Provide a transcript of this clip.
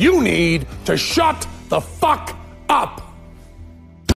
You need to shut the fuck.